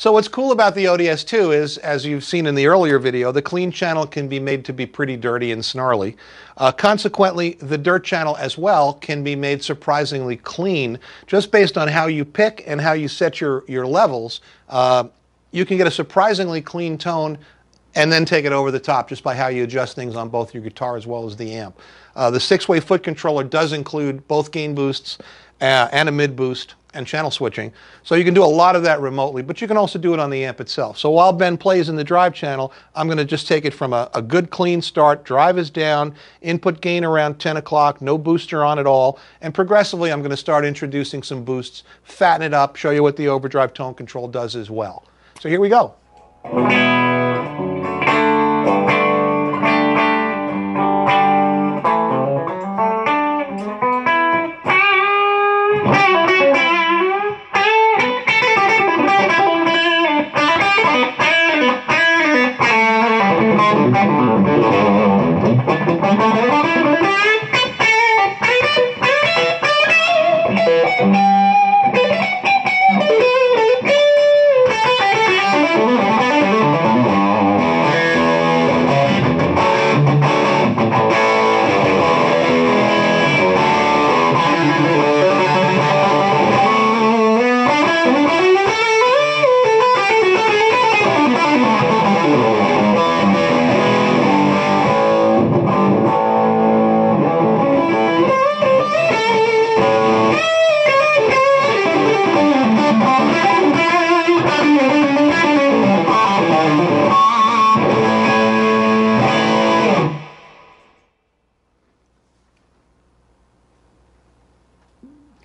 So what's cool about the ODS2 is, as you've seen in the earlier video, the clean channel can be made to be pretty dirty and snarly. Uh, consequently, the dirt channel as well can be made surprisingly clean, just based on how you pick and how you set your, your levels. Uh, you can get a surprisingly clean tone and then take it over the top just by how you adjust things on both your guitar as well as the amp. Uh, the six-way foot controller does include both gain boosts uh, and a mid boost and channel switching. So you can do a lot of that remotely, but you can also do it on the amp itself. So while Ben plays in the drive channel, I'm going to just take it from a, a, good clean start, drive is down, input gain around 10 o'clock, no booster on at all, and progressively I'm going to start introducing some boosts, fatten it up, show you what the overdrive tone control does as well. So here we go.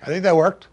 I think that worked.